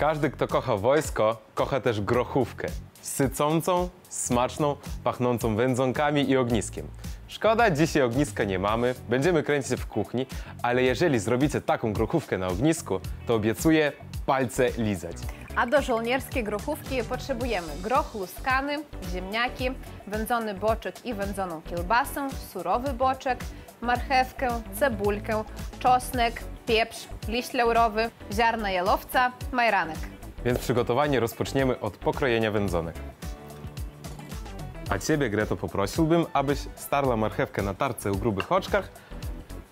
Każdy, kto kocha wojsko, kocha też grochówkę. Sycącą, smaczną, pachnącą wędzonkami i ogniskiem. Szkoda, dzisiaj ogniska nie mamy, będziemy kręcić w kuchni, ale jeżeli zrobicie taką grochówkę na ognisku, to obiecuję palce lizać. A do żołnierskiej grochówki potrzebujemy groch luskany, ziemniaki, wędzony boczek i wędzoną kiełbasę, surowy boczek, marchewkę, cebulkę, czosnek, pieprz, liść laurowy, ziarna jalowca, majranek. Więc przygotowanie rozpoczniemy od pokrojenia wędzonek. A Ciebie, Greto, poprosiłbym, abyś starła marchewkę na tarce o grubych oczkach,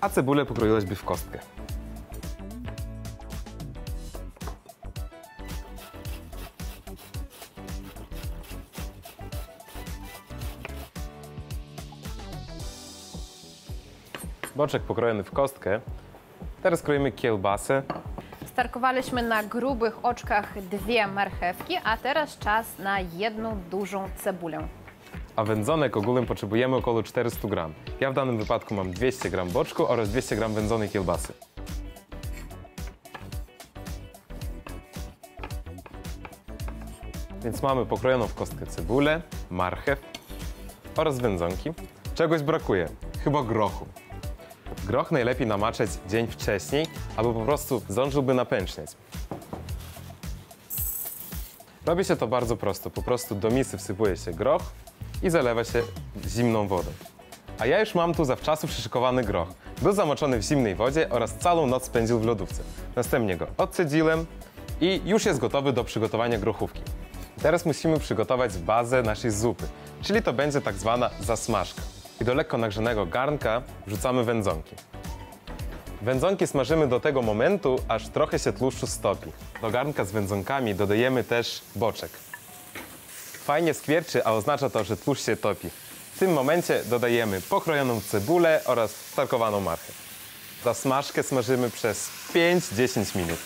a cebulę pokroiłaś by w kostkę. Boczek pokrojony w kostkę. Teraz kroimy kiełbasę. Starkowaliśmy na grubych oczkach dwie marchewki, a teraz czas na jedną dużą cebulę. A wędzonek ogólnie potrzebujemy około 400 gram. Ja w danym wypadku mam 200 gram boczku oraz 200 gram wędzonej kiełbasy. Więc mamy pokrojoną w kostkę cebulę, marchew oraz wędzonki. Czegoś brakuje, chyba grochu. Groch najlepiej namaczać dzień wcześniej, albo po prostu zdążyłby napęcznieć. Robi się to bardzo prosto. Po prostu do misy wsypuje się groch i zalewa się zimną wodą. A ja już mam tu zawczasu przyszykowany groch. Był zamoczony w zimnej wodzie oraz całą noc spędził w lodówce. Następnie go odcedziłem i już jest gotowy do przygotowania grochówki. Teraz musimy przygotować bazę naszej zupy, czyli to będzie tak zwana zasmażka. I do lekko nagrzanego garnka wrzucamy wędzonki. Wędzonki smażymy do tego momentu, aż trochę się tłuszczu stopi. Do garnka z wędzonkami dodajemy też boczek. Fajnie skwierczy, a oznacza to, że tłuszcz się topi. W tym momencie dodajemy pokrojoną cebulę oraz starkowaną marchę. Zasmażkę smażymy przez 5-10 minut.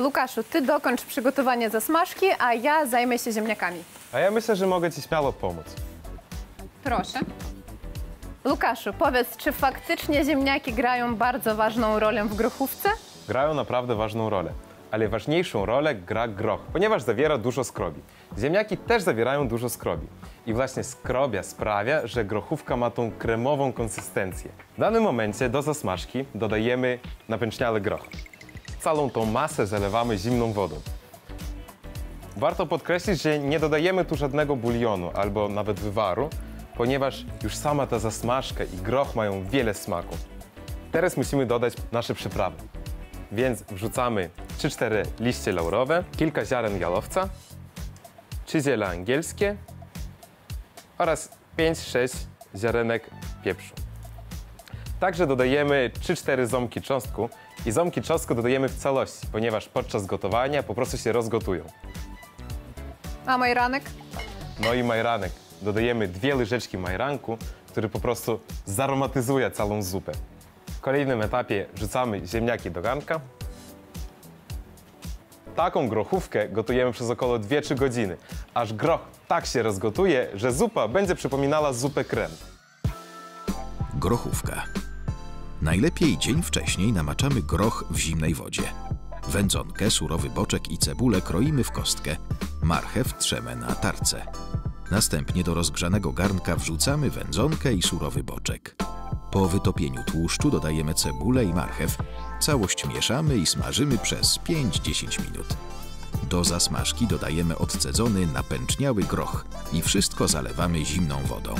Łukaszu, ty dokończ przygotowanie zasmażki, a ja zajmę się ziemniakami. A ja myślę, że mogę Ci śmiało pomóc. Proszę. Łukaszu, powiedz, czy faktycznie ziemniaki grają bardzo ważną rolę w grochówce? Grają naprawdę ważną rolę. Ale ważniejszą rolę gra groch, ponieważ zawiera dużo skrobi. Ziemniaki też zawierają dużo skrobi. I właśnie skrobia sprawia, że grochówka ma tą kremową konsystencję. W danym momencie do zasmażki dodajemy napęczniały groch. Całą tą masę zalewamy zimną wodą. Warto podkreślić, że nie dodajemy tu żadnego bulionu albo nawet wywaru, ponieważ już sama ta zasmażka i groch mają wiele smaku. Teraz musimy dodać nasze przyprawy. Więc wrzucamy 3-4 liście laurowe, kilka ziaren jalowca, 3 ziele angielskie oraz 5-6 ziarenek pieprzu. Także dodajemy 3-4 ząbki czosnku i ząbki czosnku dodajemy w całości, ponieważ podczas gotowania po prostu się rozgotują. A majranek? No i majranek. Dodajemy dwie łyżeczki majranku, który po prostu zaromatyzuje całą zupę. W kolejnym etapie wrzucamy ziemniaki do garnka. Taką grochówkę gotujemy przez około 2-3 godziny, aż groch tak się rozgotuje, że zupa będzie przypominała zupę krem. Grochówka. Najlepiej dzień wcześniej namaczamy groch w zimnej wodzie. Wędzonkę, surowy boczek i cebulę kroimy w kostkę. Marchew trzemy na tarce. Następnie do rozgrzanego garnka wrzucamy wędzonkę i surowy boczek. Po wytopieniu tłuszczu dodajemy cebulę i marchew. Całość mieszamy i smażymy przez 5-10 minut. Do zasmażki dodajemy odcedzony, napęczniały groch i wszystko zalewamy zimną wodą.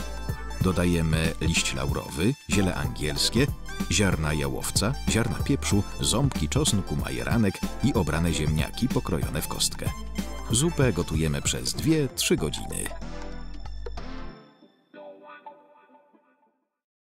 Dodajemy liść laurowy, ziele angielskie, ziarna jałowca, ziarna pieprzu, ząbki czosnku majeranek i obrane ziemniaki pokrojone w kostkę. Zupę gotujemy przez 2-3 godziny.